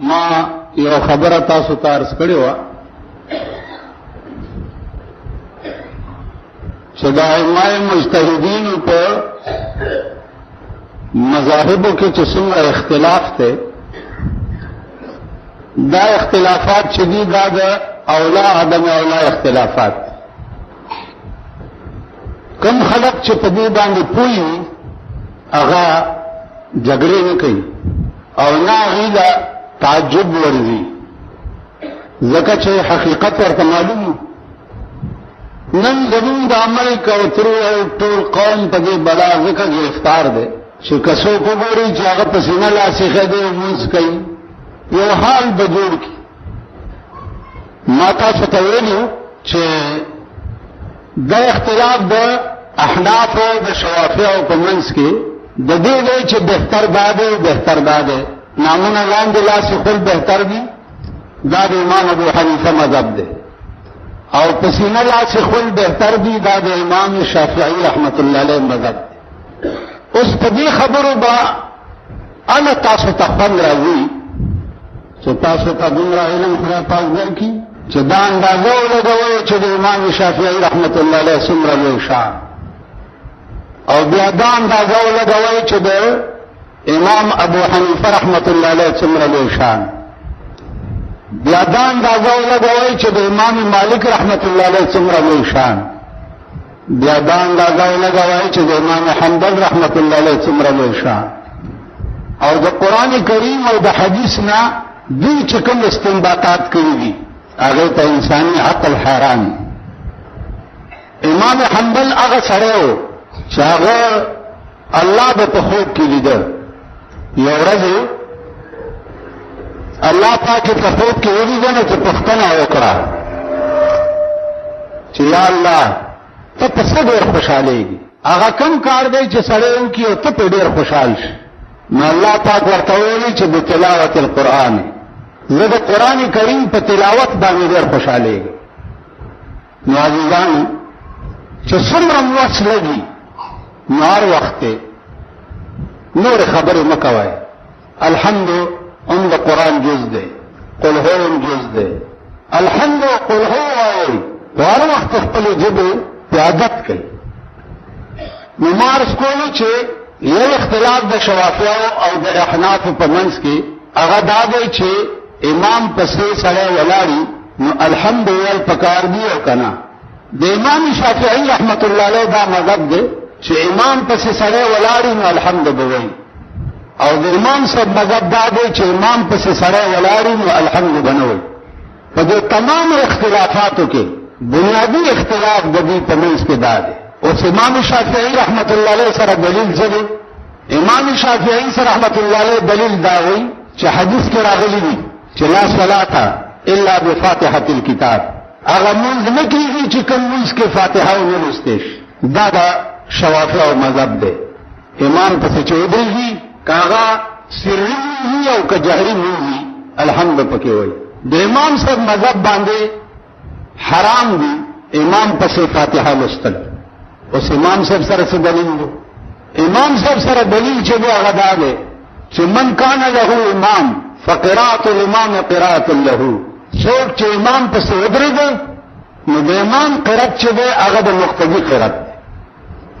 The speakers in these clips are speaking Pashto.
ما یو خبره تاسو ته عرض کړې و چې د ائمه مجتهدینو په مذاهبو کې چې څومره اختلاف دی دا اختلافات چې دي دا د اولا عدم اولا اختلافات کم خلق چې په دې باندې پوي هغه جګړه نه کوي او نه غیلا تعجب ورزي زکه چې حقیقت ورته معلوم نن زمون د عمل کوترو او ټول قوم په دې بلا زکه گرفتار دي چې کسو کو ګوري چې هغه په سینه لاسې خدای مونږ کوي یو حال بدور کی ما تاسو ته ویلو چې د اختلاف د احناف او د شوافیع په منځ کې د دې وی چې بهتر باب او بهتر باب نامونه لاندې لاس خپل بهتر دي دا د امام ابو حنیفه مذهب دی او پسینه لاس خپل بهتر دي دا د امام شافعی رحمت الله علیه مذهب اوس په دې خبرو با انا تاسو ته پند راوي چې تاسو ته دومره علم خدای پاک درکړي چې دا اندازه ولګوئ چې د امام شافعي رحمت الله علیه څومره لوی شان او بیا دا اندازه ولګوئ چې د امام ابو حنیفه رحمت الله علیه څومره لوی شان بیا دا اندازه ولګوئ چې د امام مالک رحمت الله علیه څومره لوی شان بیا دا اندازه یې لګوئ چې د امام حنبل رحمت الله علیه څومره لوی شان او د قران کریم او د حدیث نه دوی چې کوم استنباطات کړي دي هغه ته انساني عقل حیران امام حنبل هغه سره و چې هغه الله به په خوب کې لیده یو ورځ الله پاک په خوب کې ولیده نو چې پښتنه وکړه چې یا الله ته په څه ډېر خوشالېږي هغه کم کار دی چې سړی وکړي او ته په ډېر خوشحال شي نو الله پاک ورته ویلي چې د تلاوت القرآن زه د قرآن کریم په تلاوت باندې ډېر خوشالېږم نو عزیزانو چې څومره موس لګي نو هر وخت دی نور خبرې مه کوئ الحمد هم د قرآن جز دی قل هو هم جز دی الحمد قل هو وایي په هر وخت خپلې ژبې د عادت کوي نو ما عرض کولو چې یو اختلاف د شوافیاو او د احنافو په منځ کې هغه دا دی چې امام پسې سړی ولاړي نو الحمد ویل پکار دی او کنه د امام شافعی رحمت الله علیه دا مذهب دی چې امام پس سره ولاړی نو الحمد بوي او د امام صاحب مذهب دا دی چې امام پس سره ولاړی نو الحمد بنوي په دې تمام اختلافاتو کې بنیادی اختلاف د دې په منځ کې دا دی او امام شافعی رحمت الله علیه سره دلیل څه دی امام شافعی سره رحمت الله علیه دلیل دا وایي چې حدیث کې راغلی دی چې لا صلات الا بفاتحه الكتاب هغه مونږ نه کیږي چې کوم مونږ کې فاتحه ولوستې دا دا شوافی او مذهب دی امام پسې چې ودرېږي کاغه سری او کجهری وي الحمد پکې وای د امام صاحب مذهب باندې حرام دي امام پسې فاتحه لوستل اوس امام صاحب سره څه دلیل دی امام صاحب سره دلیل چې دا غدا دی چې من کان له امام فقرات الامام قرات له څوک چې امام په سودري دی نو د امام قرات چې دی هغه د مقتدی قرات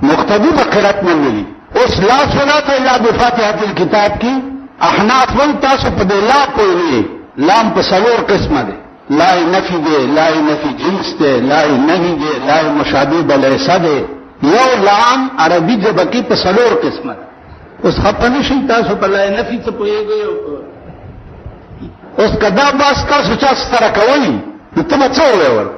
مقتدی په قرات نه ویلي اوس لا صلات الا بفاتحه الكتاب کی احناف وی تاسو په دې لا کوی لام په سلور قسمه دی لا نفي دی لا نفي جنس دی لا نهي دی لا مشابه بلیسه دی یو لام عربي ژبه کې په څلور قسمه اوس خپنه شي تاسو په لا نفي څه پوهیږئ اوس کدا باس تاسو چا سره کوي نو ته به څه وایې ور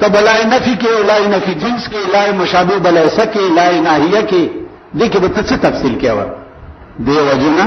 ته به لا نفي کې لا نفي جنس کې لا مشابه بلیسه کې لا ناهیه کې دې کې به څه تفصیل کې ور دی وجنه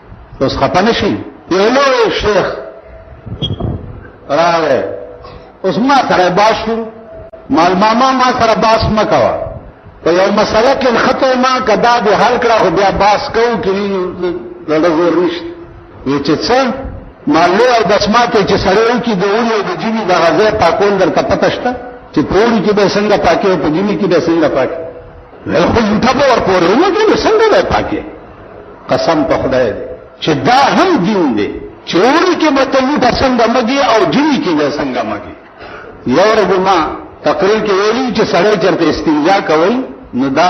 اوس خپه نشي یو لوی شیخ راغی اوس ما سره باس شروع مال ماما ما سره باس مکوا په یو مسله کې خطه ما کدا به حل کړه خو بیا باس کو کې لږ زور نشته یې چې څه مالو او دسماته چې سره یو کې دونه د جیبي د غزه پاکون درته پته شته چې پوری کې به څنګه پاکي او په جیبي کې به څنګه پاکي له خو یو ټاپ ور پورې ولګي نو څنګه به پاکي قسم په خدای دی چې دا هم دین دی چې ورې کې به ته یو ټسنګ مګي او جری کې به څنګه مګي یو رب ما تقریر کې ویلي چې سړی چرته استنجا کوي نو دا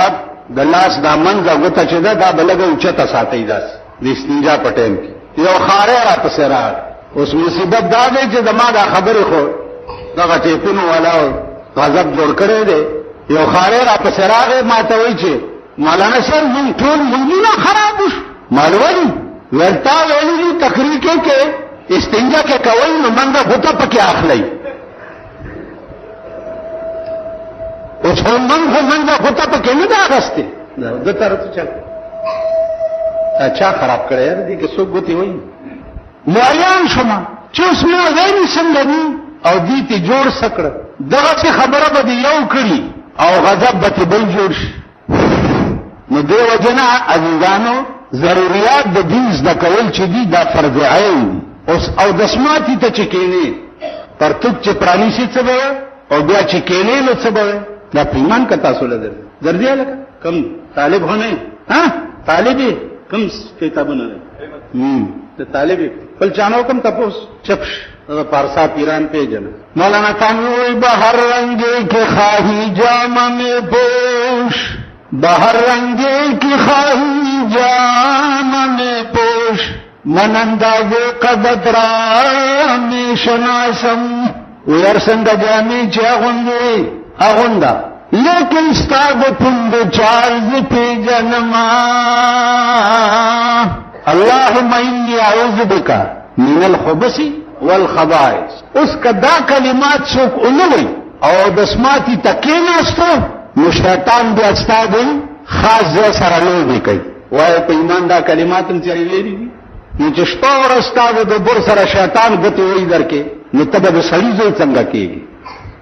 د لاس دا منځه غوته چې دا بلګه اوچته ساتي داس د استنجا په ټیم کې یو خارې را پسې راغ اوس مصیبت دا دی چې زما دا خبرې خو دغه ټیپونو والا غضب جوړ کړی دی یو خارې را پسې راغې ما ته وایي چې مولانا صاحب مونږ ټول مونږونه خراب وش مالوالي ورتا ویلي تقریر کې کې استنجا کې کوي نو منګه هوته پکې اخلي اوس هم من خو منځه خو ته پکې نه ده اخیستې د طرف چل تا چا خراب کړی یار دې کې څوک ګوتې وایي مریان شما چې اوس ما غیري څنګه دي او دې ته جوړ سکړه دغه څه خبره به یو کړي او غضب به بل جوړ شي نو دی وجنا عزیزانو ضرورت د دین زده کول چې دی دا فرض عین اوس او د سماعتي ته چې کینې پرتوب چې پرانی شي څه به او بیا چې کینې نو څه به دا پیمان کا تاسو لدر درځي لکه کم طالب هونه ها طالبي کم کتابونه نه ته طالبي بل چانو کم تپوس چپش د پارسا پیران پیجن مولانا تنوی بهر رنگی کې خواهی جام می پوش بهر رنگی کې خواهی جام می پوش من انداز قبط را می شناسم ویر سنگ جامی چه اغندی اغنده لیکن ستا د پند چارز پیجنما اللهم انی اعوذ بک من الخبث والخبائث اوس کدا کلمات څوک اونوي او د سماعتي تکې نهستو نو شیطان بیا ستاسو خاص ځای سره لوبي کوي وای په ایمان دا کلمات هم چاري لري نو چې شپه ورځ تاسو د بر سره شیطان ګټي وای درکې نو تبه د سړي ځای څنګه کېږي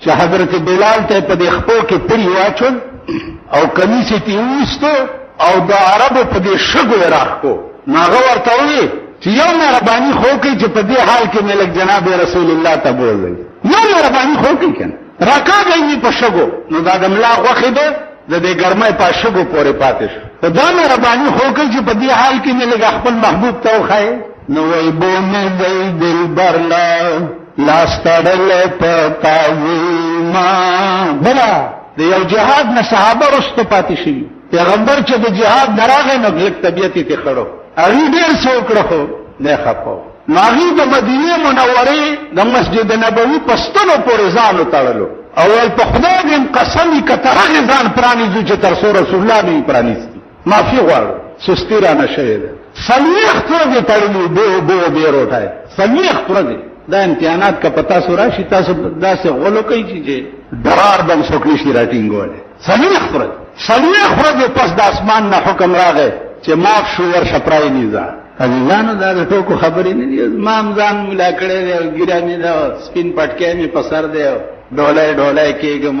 چې حضرت بلال ته په دې خپو کې پری واچول او کمیس یې تیوستو او د عربو په دې شګو یې راخکو نو هغه ورته ووی چې یو مهرباني خو کوي چې په دې حال کې ملک جناب رسول الله ته بولي یو مهرباني خو کوي کنه راکاږي مې په شګو نو دا د ملا غوخې ده د دې ګرمۍ په شګو پورې پاتې شو ته دا مهرباني خو کوي چې په دې حال کې ملک خپل محبوب ته وخایي نو وای بو مې دل برلا لاس تړل په تعظیم بلا د یو جهاد نه صحابه رسته پاتې شي پیغمبر چې د جهاد دراغه نو غلط طبيعت ته خړو اړي ډیر څوکړه خو نه خپو ناغي د مدینه منوره د مسجد نبوي پستلو پورې ځان وتړلو اول په خدای دې قسم کترغه ځان پرانی چې تر رسول الله نه پرانی معافي غواړو سستی رانه شوې ده څلوېښت ورځې تړلي اوبه اوبه اوبه روټی څلوېښت ورځې دا امتحانات که په تاسو راشي تاسو داسې غولو کوي چې ډرار به هم څوک نشي راټینګولی څلوېښت ورځې څلوېښت ورځې پس د اسمان نه حکم راغی چې معاف شو ورشه پرانیزه عزیزانو دا د ټوکو خبرې نه دي ما هم ځان ملا کړی دی او ګیره مې ده سپین پټکی مې په سر دی ډولی ډولی کېږم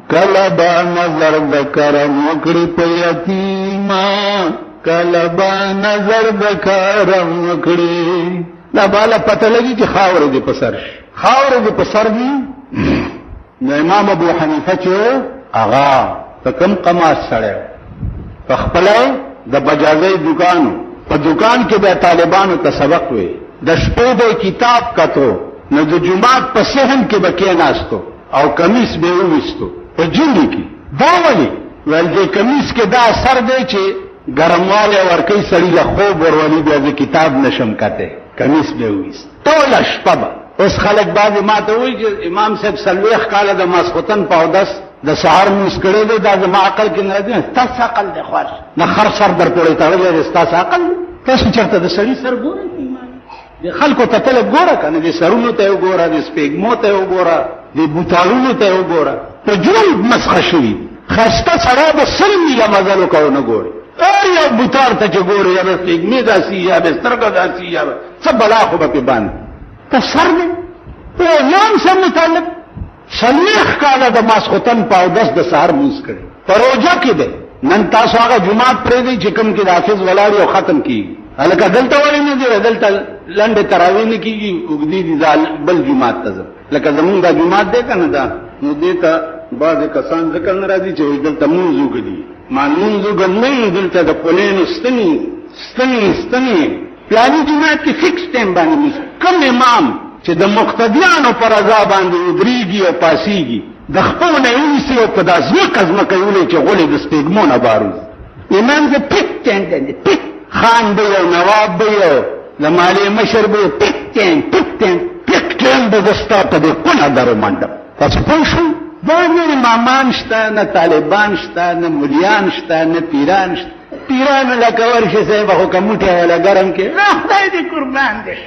کله به نظر د کرم وکړي په یتیما کله به نظر د کرم وکړي دا بالا پته لګي چې خاور دې په سر شي خاور دې په سر دي نو امام ابو حنیفه چې اغا ته کم قماش سره په خپل د بجازي دکان په دکان کې د طالبانو ته سبق وي د شپې د کتاب کتو نو د جمعه په سهن کې بکې ناستو او کمیس به وویستو په جوړی کې دا ولي ول دې کمیس کې دا اثر دی چې ګرمواله ورکی سړی له خوب ورولي بیا د کتاب نشم کته کمیس به وویست ټول شپه اوس خلک بعد ما ته وایي چې امام صاحب سلوخ کاله د ماسختن په اودس د سهار موس کړی دی دا زما عقل کې نه دی تاسو عقل دی خور نه خر سر در پورې تړلې دی تاسو عقل تاسو چرته د سړي سر ګورئ د خلکو ته تل ګوره کنه د سرونو ته وګوره د سپېګمو ته وګوره د بوتالونو ته وګوره په ژوند مسخه شوي خسته سړی به سل میله مزل وکړو نه ګوري هر یو بوتال ته چې ګوري یا به سپېګمې داسي یا به سترګه داسي یا به څه بلا خو به پې باندې ته سر دی او یان سر متعلق څلوېښت کاله د ماسخوتن په اودس د سهار مونځ کړي په روژه کې دی نن تاسو هغه جمعات پرې دی چې کوم کې د حافظ ولاړ او ختم کیږي هلکه دلته ولې نه دی دلته لنډې تراوی نه کیږي وګدي دي ځال بل جمعات ته ځم لکه زمونږ د جمعات دی کنه دا نو دې ته بعض کسان ځکه ناراضي چې دلته مونږ وګدي مانونځو ګنې دلته د پولینو ستنی ستنی ستنی پلاني جماعت کې فکس ټایم باندې موږ کوم امام چې د مقتدیانو پر رضا باندې ودرېږي او پاسيږي د خپل نه ونیسي او په داسې قزمه کوي ولې چې غولې د سپېګمو نه بارو امام دې پټ ټایم دی پټ خان به یو نواب به یو د مالې مشر به پټ ټایم پټ ټایم پټ ټایم به زستا په دې کونه درو منډه تاسو پوه شئ دا نه امامان شته نه طالبان شته نه مليان شته نه پیران شته پیرانو لکه ورشي صاحب خو کموټه ولا ګرم کې نه خدای دې قربان دې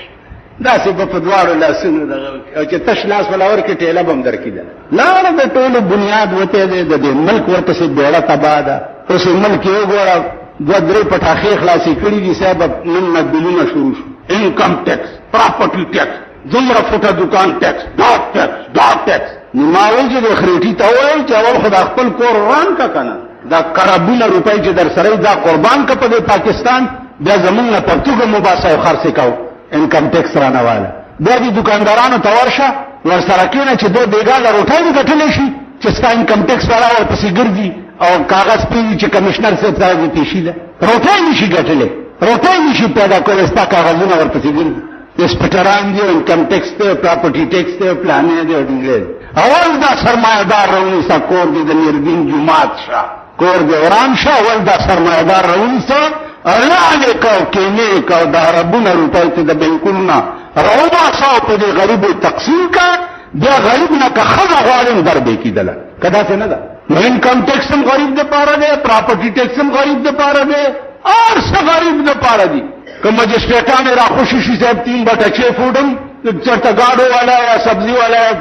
دا سه په دواړو لاسونو دغه او چې تش لاس ولا ورکه ټیله بم درکیده لار د ټولو بنیاد وته دې د دې ملک ورته سه بیړه تبا ده اوس ملک یو ګوره دوه درې پټاخې خلاصې کړې دي صاحب نن مبلونه شروع شو انکم ټیکس پراپرټي ټیکس دومره فوټه دکان ټیکس ډاټ ټیکس ډاټ ټیکس نو ما وایي چې د خریټي ته وایي چې اول خدا خپل کور وران کا کنه دا کربونه روپۍ چې در سره دا قربان کا په پاکستان بیا زمونږ نه پرتګ مباسه او خرڅ کاو انکم ټیکس رانه واله دا دي دکاندارانو ته ورشه ور سره کینه چې دوی بیګا له روټۍ ګټل شي چې ستا انکم ټیکس والا ورپسې ګرځي او کاغذ پیږي چې کمشنر صاحب ته دې پیشي ده روټۍ نشي ګټلې روټۍ نشي پیدا کولای ستا کاغذونه ورپسې ګرځي اسپټران دی انکم ټیکس دی پراپرټي ټیکس دی پلانې دی ډنګلې اول دا سرمایدار رونی سا کور دی د نردین جماعت شا کور دی وران شا اول دا سرمایدار رونی سا الاله کو کینه کو دا ربونه روپای ته د بنکونه روبا ساو په دې غریب تقسیم کا دا غریب نه که خزه غوالم در به کیدله کدا څه نه ده نو انکم ټیکس هم غریب د پاره دی پراپرټي ټیکس هم غریب د پاره دی اور څه غریب د پاره دی که مجسټریټان را خوشی شي صاحب تین بټه چې فوډم چرته گاډو والا یا سبزی والا یا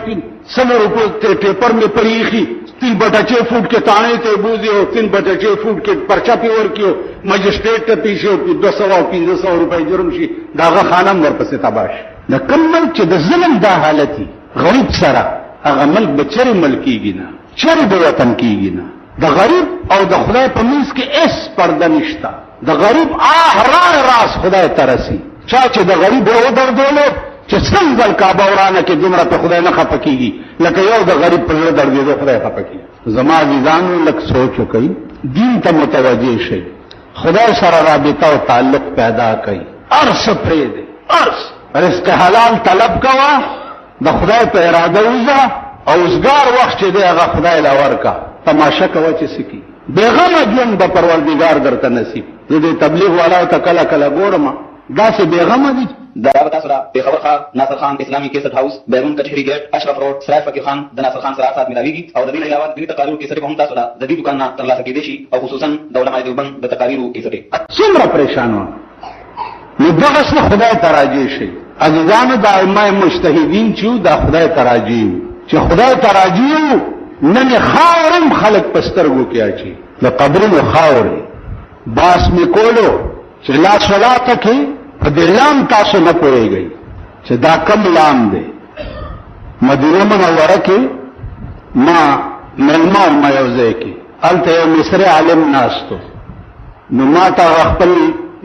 سمو روپو ته پیپر می پریخي تین بټه چې فوډ کې تانه ته بوزي او تین بټه چې فوډ کې پرچا پی ورکیو مجسټریټ ته پیښه او 215 روپۍ جرم شي داغه خانم ورپسې تباش د کم ملک چې د ظلم دا حالتي غریب سره هغه ملک به چرې ملکیږي نه چرې به وطن کیږي نه د غریب او د خدای په منځ کې اس پرده نشته د غریب آه راه راز خدای ترسي چا چې د غریب و دردولو چې څنګه کعبه ورانه کې دومره په خدای نه خپه کیږي لکه یو د غریب په زړه دردېدو خدای خپه کیږي زما عزیزان لک سوچ وکړي دین ته متوجه شي خدای سره رابطه او تعلق پیدا کړي ارس پرې دې ارس رزق حلال طلب کوا د خدای په اراده وځه او زګار وخت چې دی هغه خدای لا ورکا تماشه کوه چې سکی بیغم ژوند د پروردگار درته نصیب زه د تبلیغ والا ته کله کله ګورم دا سه بیغم دي دا رابطه سره پیښور ښار ناصر خان اسلامي کیسټ هاوس بیرون کچهری ګیټ اشرف روډ سراج فقیر خان د ناصر خان سره سات ملاویږي او د دې علاوه د تقاریر کیسټ هم تاسو ته د دې دکان نه ترلاسه کېدئ شي او خصوصا د علماء دیوبند د تقاریرو کیسټ څومره پریشان وم نو دغه څه خدای تراجی شي عزیزانو د ائمه مجتهدین چې دا خدای تراجی چې خدای تراجی نن خاورم خلق پسترګو کې اچي د قبرونو خاور باس می کولو چې لا صلات کې په دې لام تاسو نه پويږئ چې دا کم لام دی مدینه منوره کې ما ملما ما یو ځای کې الته یو مصری عالم ناستو نو ما ته خپل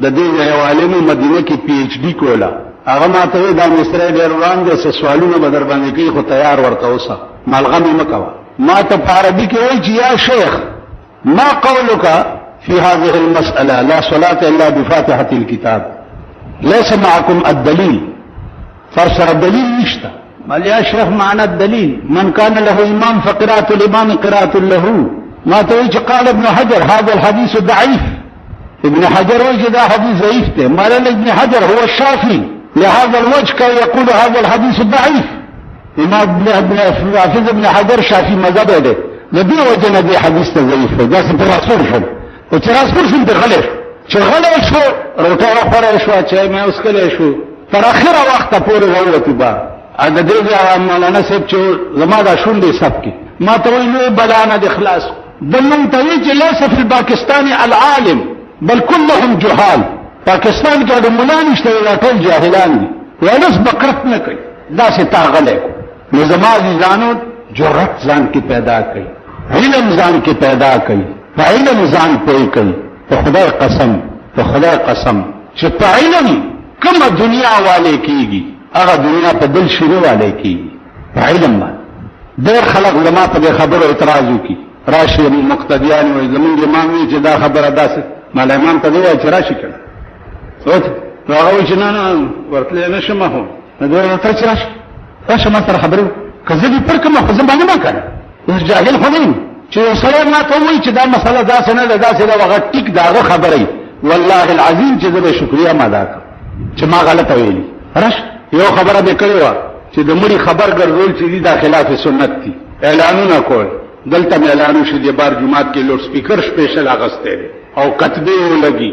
د دې یو عالم مدینه کې پی ایچ ډی کولا هغه ما ته دا مصری ډیر وړاندې څه سوالونه بدر باندې کوي خو تیار ورته اوسه ملغم مکوا ما ته په عربي کې وایي چې یا شیخ ما قولك في هذه المسألة لا صلاة إلا بفاتحة الكتاب ليس معكم الدليل فرسره دلیل نشته مل اشرف معنا دلیل من کان له امام فقرات الامام قرات له ما ته چې قال ابن حجر هذا الحديث ضعيف ابن حجر وجه دا حديث ضعيف ته مال ابن حجر هو الشافعي لهذا الوجه كان يقول هذا الحديث ضعيف امام ابن ابن حافظ ابن حجر شافعي مذهب ده نبي وجه نبي حديث ضعيف ده څه په رسول شو او چې راسور شو ته غلې چې غلې شو روټه راخوره شو چې مې اوس کله شو تر اخره وخت پورې راوتی با ا د دې ځای مولانا صاحب چې زما دا شونډې سب کې ما ته ویلو بلانه د اخلاص د نوم ته وی چې ليس في الباکستان العالم بل كلهم جهال پاکستان کې د مولانا نشته ټول جاهلان دي ولس بکرت نه کوي دا څه تاغله نو زما عزیزانو جرأت ځان کې پیدا کړئ علم ځان کې پیدا کړئ په علم ځان پوه کړئ په خدای قسم په خدای قسم چې په علم کومه دنیا والے کیږي هغه دنیا په دل شروع والے کیږي په علم باندې ډېر خلک علما په خبرو اعتراض وکړي راشي مقتدیان وي زمونږ امام وي چې دا خبره داسې مال امام ته دی چې راشي کړه سوچ نو هغه وی چې نه نه ورتلې نه شم هو نو دوی ورته چې راشه راشه ما سره خبرې که زه دې پر کوم خو زه باندې ما کړم اوس جاهل خو نه چې یو سړی ما ته وایي چې دا مسله داسې نه ده داسې ده هغه ټیک د هغه خبرې والله العظیم چې زه به شکریا ما ادا کړم چې ما غلطه ویلي راشه یو خبره به کړې وه چې د مړي خبر ګرځول چې دي دا خلاف سنت دي اعلانونه کول دلته اعلانو شې د بار جمعات کې لوډ سپیکر سپیشل اغسته او کتبه ولګي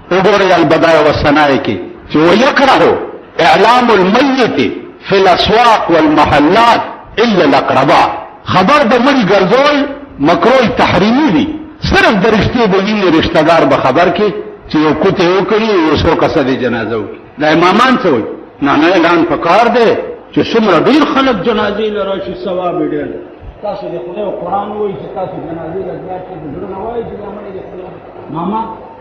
وګورئ البدايه والثناء کې چې ويکره اعلام المیت فی الاسواق والمحلات الا الاقرباء خبر د مړي ګرځول مکروه تحریمی دي صرف د رشتې د وینې رشتہ دار به خبر کې چې یو کوته یو کړي یو څو کسه د جنازه وي د امامان څه وي نه نه اعلان پکار دی چې څومره ډیر خلک جنازې لرا شي ثواب ډیر تاسو د خدای قرآن وایي چې تاسو جنازې لږه کې د زړه نه وایي چې ماما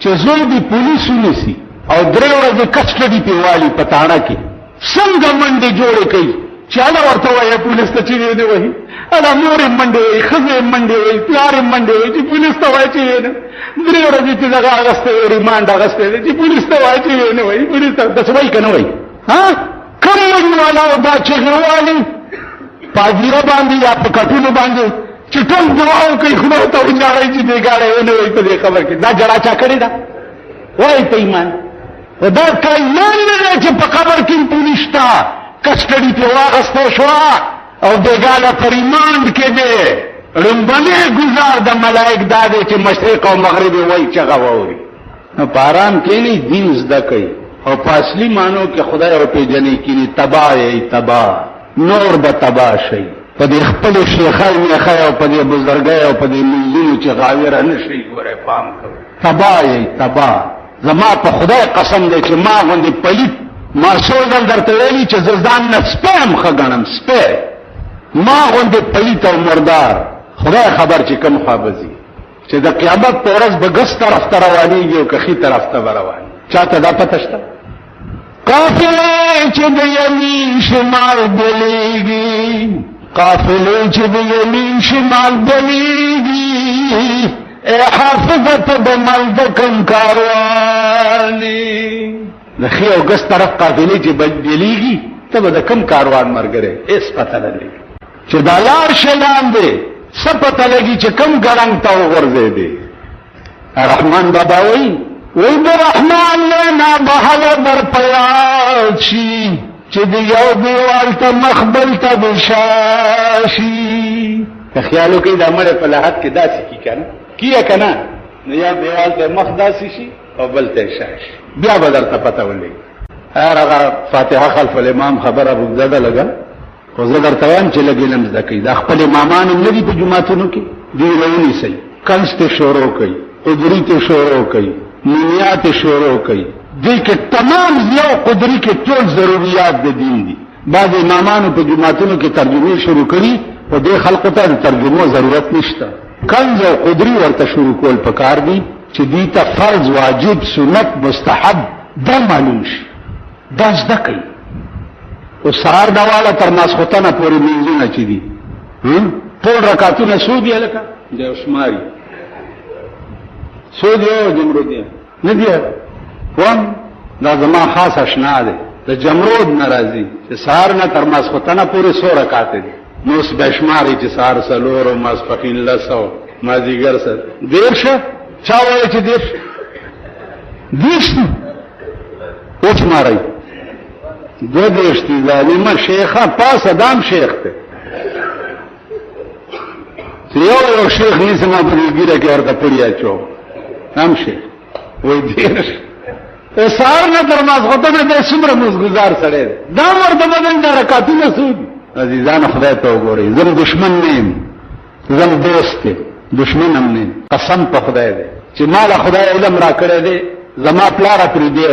چې زوی دی پولیس ونیسي او درې ورځې کسټډي په والی په تاړه کې څنګه منډې جوړې کوي چې هغه ورته وایي پولیس ته چې نه وایي هغه مور منډې وایي خزه منډې وایي پلار منډې وایي چې پولیس ته وایي چې نه درې ورځې چې دغه اغسته ریماند اغسته چې پولیس ته وایي چې نه وایي پولیس ته د سوي کنه وایي ها کوم والا دا چې غوالي پاګیره باندې یا په کټونو باندې چې ټول دعا وکړي خدای ته وژاړي چې دې ګاړې ونه وي په دې خبر کې دا جړا چا کړې ده وای په ایمان او دا کا ایمان نه دی چې په قبر کې پولیستا کسټډي په واغسته شو او دګاله پریماند کې دی رمبنه گزار د ملائک دا دی چې مشرق او مغرب وای چغه ووري نو پارام کې نه دین زده کوي او په اصلي مانو کې خدای او پیجنې کې تباہ یې تباہ نور به تبا شي په دې خپل شیخای نه خای او په دې بزرګای او په دې منځونو چې غاویر نه شي ګوره پام کوي تبا یې تبا زما په خدای قسم دی چې ما غوندې پلیت ما سوزل درته ویلي چې زردان نه سپم خګنم سپه ما غوندې پلیت او مردار خدای خبر چې کم خابزي چې د قیامت پر ورځ بغس طرف ته روانيږي او کخي طرف ته رواني چاته دا پته شته قافلې چې د یمین شمال بلیږي قافلې چې د یمین شمال بلیږي اے حافظت د ملد کم کاروانی د خې او ګس طرف قافلې چې بدلیږي ته به د کم کاروان مرګره اس پته نه لګي چې دا لار شلان دی سپته لګي چې کم ګړنګ ته وغورځې دی رحمان بابا وی وی د رحمان نه نه بهل در پیاچی چې د یو دیوال ته مخبل ته بشاشی ته خیالو کې د امر په لحاظ کې داسې کی کنه کیه کنه نو یو دیوال ته مخ داسې شي او بل ته شاشي بیا بدر ته پته ولې هغه فاتحه خلف الامام خبره بوده لګا خو زه درته وایم چې لږ علم زده کړئ دا خپل امامان هم نه دي په جوماتونو کې دوی راونیسئ کنز ته شروع کړئ قدري ته شروع کړئ نونیا ته شروع کړئ دې کې تمام ضیا او قدري کې ټول ضروریات د دین دي بعض امامانو په جوماتونو کې ترجمه شروع کړي په دې خلکو ته د ترجمو ضرورت نشته کنز او قدري ورته شروع کول پکار دي چې دې ته فرض واجب سنت مستحب دا معلوم شي دا زده کوي او سهار دواله تر ماسخوتنه پورې منځونه چي دي ټول رکعتونه سود یې لکه د عثماري سود یو جمرو دی نه دی کوم دا زما خاص آشنا دی د جمرود ناراضي چې سهار نه تر ماسخوتنه پورې سو رکعت دي نو سبشماري چې سهار سلور او ماسپخین لسو مازیګر سره دیرشه چا وایي چې دیرشه دیرشه اوس مارای دو دیشتی ظالمه شیخه پاسه دام شیخ ته چې یو یو شیخ نیسه ما په ګیره کې ورته پړیا چو نام شیخ وای دیش اسار نه تر ماز غته نه د سمره موز گزار سره دا ورته بدل دا رکاتونه سود عزیزان خدای ته وګورئ زه دشمن نه یم زم دوست دی دشمن هم نه قسم په خدای دی چې مال خدای علم را کړی دی زما پلار پرې دی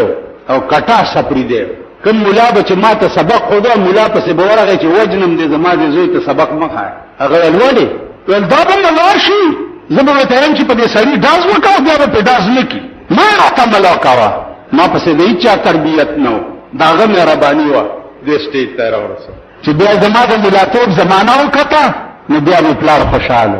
او کټا سپرې دی کوم مولا به چې ما ته سبق خو دا مولا پسې به ورغی چې وجنم دی زما دې زوی ته سبق مه خای هغه ولولې ول دا به ملار شي زه به ورته وایم چې په دې سړي ډاز وکاو بیا به په ډاز نه کی ما راته ملا کاوه ما پسې د هیچا تربیت نه و داغه مهرباني وه دې سټیج ته راورسېد چې بیا زما د ملاتوب زمانه وکته نو بیا مې پلار خوشحاله